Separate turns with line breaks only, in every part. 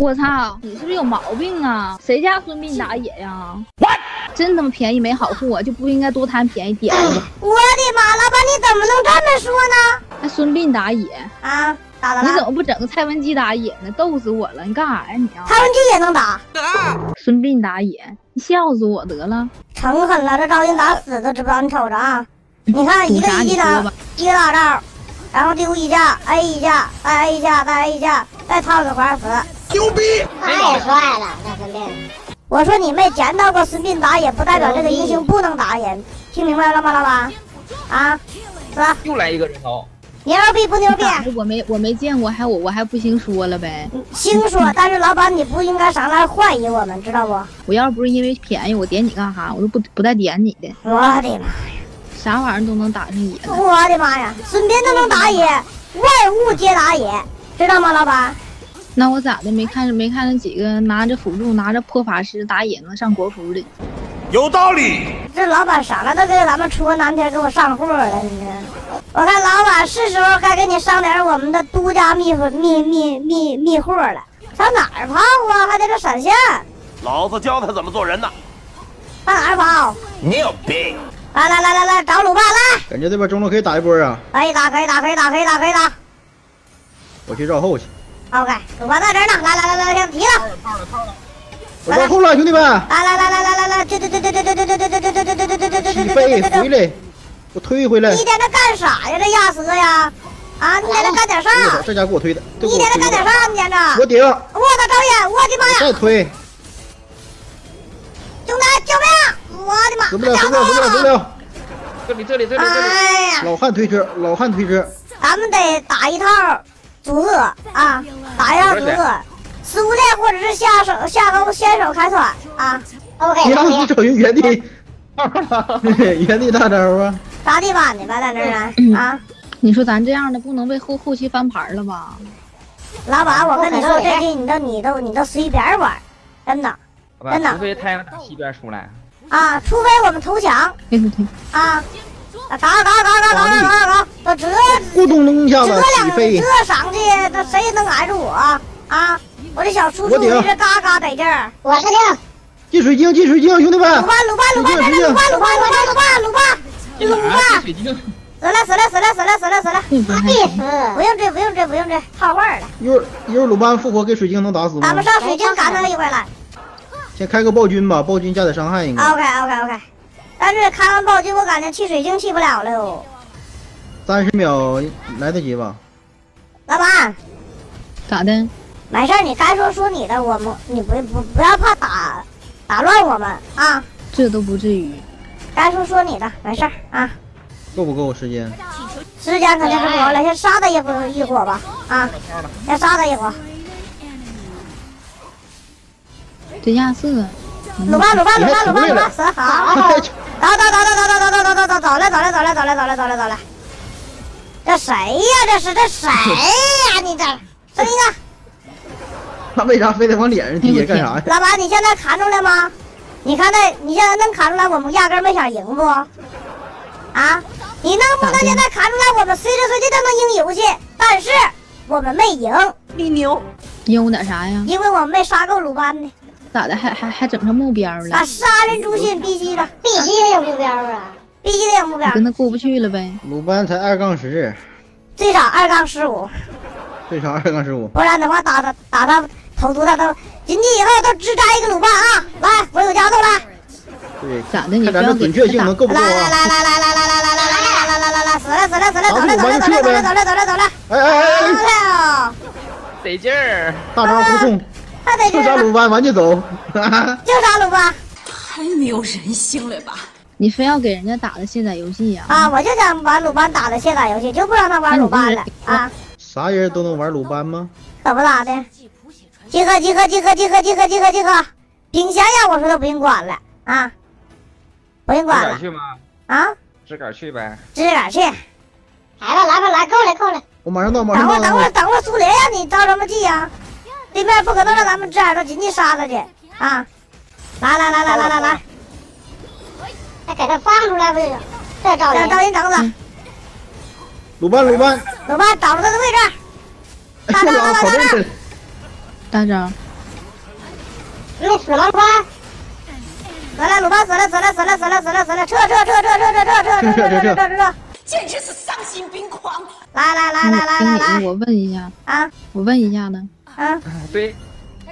我操，你是不是有毛病啊？谁家孙膑打野呀？真他妈便宜没好处啊，就不应该多贪便宜点子。
我的妈，老板你怎么能这么说呢？
还孙膑打野，
啊，咋的了？
你怎么不整个蔡文姬打野呢？逗死我了！你干啥呀你啊？
蔡文姬也能打，
孙膑打野，你笑死我得了！
诚狠了，这赵云咋死都知不知道？你瞅着啊，你看一个一技能一个大招，然后丢一下，A 一下，再 A 一下，再 A 一下，再套个环死。牛逼！
太帅了，那孙膑。
我说你没捡到过孙膑打野，不代表这个英雄不能打野，听明白了！吗，老板？啊，是吧？
又来一个人头，
牛逼不牛逼？
我没我没见过，还我我还不兴说了！呗？
兴说，但是老板你不应该上来怀疑我们，知道不？
我要不是因为便宜，我点你干啥？我都不不带点你的，
我的妈呀！
啥玩意儿都能打上野。
我的妈呀，孙膑都能打野，万物皆打野，知道吗，老板？
那我咋的？没看没看着几个拿着辅助、拿着破法师打野能上国服的？
有道理。
这老板啥了都给咱们出个难题，给我上货了，你这。我看老板是时候该给你上点我们的独家秘秘秘秘秘货了。上哪儿跑啊？还在这闪现？
老子教他怎么做人呢。
上哪儿跑？
你有病。
来来来来来，找鲁班来！
感觉这边中路可以打一波啊！
可以打，可以打，可以打，可以打，可以打。
我去绕后去，
OK，鲁班在这儿呢。来来来来来，先提了。
我绕后了，兄弟们！
来来来来来来来，对对对对对对对对对对对对对对对对对对
起
对
飞回。来，我推回来。
你在这干啥呀？这亚瑟呀？啊，你在这干点啥？
这这家给我推的，
你。在这干点啥？你在这？
我顶，
我的导演，我的妈呀！
再推，
兄弟，救命！我的妈！
死不了，死不了，死不了，死不了！
这里这里这里这里，
哎呀，
老汉推车，老汉推车，
咱们得打一套组合啊，打一套组合，食物链或者是下手下钩先手开团啊
，OK
原地，原地大招啊！
打地板的吧，在那啊。
你说咱这样的不能被后后期翻盘了吧？
老板，我跟你说，这局你都你都你都随便玩，真的真的
除非太阳打西边出来，
啊，除非我们投降啊，打打打打打打打打打，都折
咕咚咚一下子
折两
起飞
折，上去，这谁能挨住我啊？我这小叔叔
我顶
这是嘎嘎得劲儿。
我是令，
进水晶，进水晶，兄弟们！
鲁班鲁班鲁班在这，鲁班鲁班鲁班鲁班鲁班鲁
进哪儿？
班，
水晶，
死了死了死了死了死了死了，
这波还
必
行。
死
不。用追不用追不用追，套话了。
一会儿一会儿鲁班复活给水晶能打死吗
咱们？上水晶赶他一回来。
先开个暴君吧，暴君加点伤害应该。
OK OK OK，但是开完暴君，我感觉去水晶去不了了哟。
三十秒来得及吧？
老板，
咋的？
没事，你该说说你的，我们你不不不要怕打打乱我们啊，
这都不至于。
该说说你的，没事儿啊。
够不够时间？
时间肯定是不够了，先杀他一会一会儿吧啊，先杀他一会儿。
这亚瑟，
鲁班鲁班鲁班鲁班鲁班死好。
哎
走走走走走走走走走走走了走了走了走了走了走了走了。这谁呀？这是这谁呀？你这这一个
他为啥非得往脸上贴？干啥呀？
老板，你现在看出来吗？你看那，你现在能看出来我们压根儿没想赢不？啊，你能不能现在看出来我们随时随地都能赢游戏？但是我们没赢，你牛，
赢我点啥呀？
因为我们没杀够鲁班呢。
咋的？还还还整成目标了
啊，？杀人诛心必须的，
必须得有目标啊！
必须得有目标
你，跟他过不去了呗？
鲁班才二杠十，
最少二杠十五，
最少二杠十五。
不然的话打他打他投毒他都进去以后都只扎一个鲁班啊！来，我有加速了。
对，
咋的？你
看咱这
不要给
准确性能够不够
来来
啊？
来来来来来来来来来来来来来，死了死了死了，走了走了走了走了走了走了走了，
哎哎哎
走
哎！
了，
得劲儿。
大招不中，就杀鲁班完就走。
就杀鲁班
太没有人性了吧！
你非要给人家打的卸载游戏呀？
啊！我就想玩鲁班打的卸载游戏，就不让他玩鲁班了啊！
啥人都能玩鲁班吗？
可不咋的，集合集合集合集合集合集合集合，冰箱呀，我说都不用管了啊，不用管了
个儿去吗？
啊，
自个儿去呗。
自个儿去。
来吧来吧来，够了够了！
我马上到，马
等会儿，
上到。
等会儿，等会儿，苏联让，你着什么急呀？对面不可能让咱们这样都进去杀他去啊！来来来来来来来，
还给他放出来不行？这招人
让导演整死，
鲁班，鲁班，
鲁班找着他的位置，
哎呦，老跑这儿去了。
大招，
你死了，鲁班！
死了，鲁班死了，死了，死了，死了，死了，死了，撤撤撤撤撤撤撤撤撤撤撤撤撤！
简直是丧心病狂！
来来来来来来
我问一下，
啊
我问一下呢，
嗯，
对，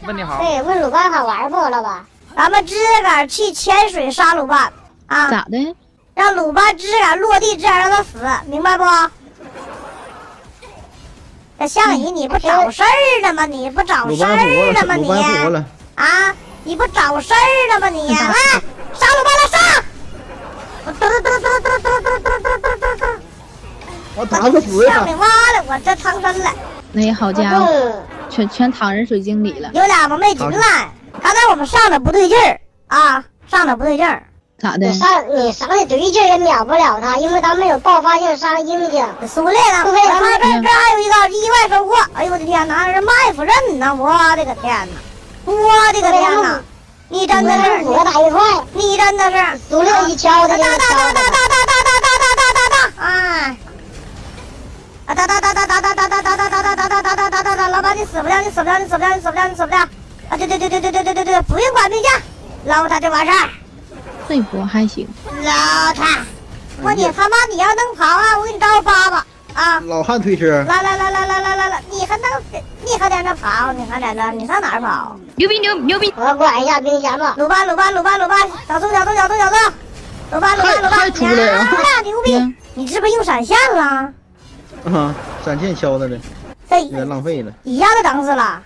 问你好，
对，问鲁班好玩不，老板？
咱们自个儿去潜水杀鲁班啊？
咋的？
让鲁班自个儿落地，自个儿让他死，明白不？这项羽你不找事儿了吗？你不找事儿
了吗？
你啊，你不找事儿了吗？你 来杀鲁班了，上！
我打死你！
项羽挖了我这藏身了。
那好家伙！全全躺人水晶里了，
有俩我没进来。刚才我们上的不对劲儿啊，上的不对劲儿。
咋的
你？上你上的对劲儿也秒不了他，因为他没有爆发性伤阴性。
苏烈呢，
对
他妈这这还有一个意外收获，哎呦我的天哪，还是麦夫人呢，我的个天哪，我的个天哪，你真的是，
五个打一块，
你真的是，
苏烈一敲
哒
的，
哒哒哒哒哒哒哒哒哒哒哒哒，哎，死不了，你死不了，你死不了，你死不了，你死不了，啊对对对对对对对对对，不用管兵将，捞他就完事儿。
这波还行，
捞他！我你他妈你要能跑啊，我给你招八八啊！
老汉推车，
来来来来来来来来，你还能你还在那跑？你还在那？你上哪儿跑？
牛逼牛牛逼！
我管一下兵权吧。
鲁班鲁班鲁班鲁班，小偷小偷小偷小偷！鲁班鲁班鲁班，
太出来啊
呀牛逼
嗯！
你是不是用闪现了？
啊，闪现敲他的，
这
有点浪费了。
一下子等死了！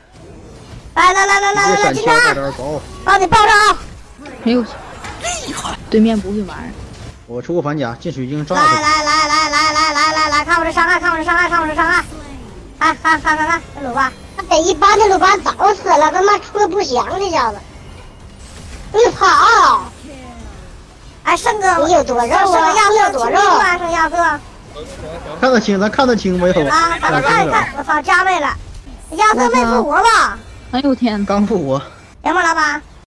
来来来来来来来，
一个闪
金刚，
敲大招走，
帮你抱着啊！
哎呦我去，厉害！对面不会玩，
我出个反甲进水晶炸
来
他。
来来来来来来来来，看我这伤害，看我这伤害，看我这伤害！看看看看看，这鲁班。
他得一般的鲁班早死了，他妈出的不祥，这小子。你跑！
哎，胜哥，
你有多肉啊
亚瑟
你有多肉
啊？胜亚瑟啊，
看得清，咱看得清没有？
咱们看一看，我操，加倍了，亚瑟没复活吧？
哎呦天，
刚复活。
行吧，老板，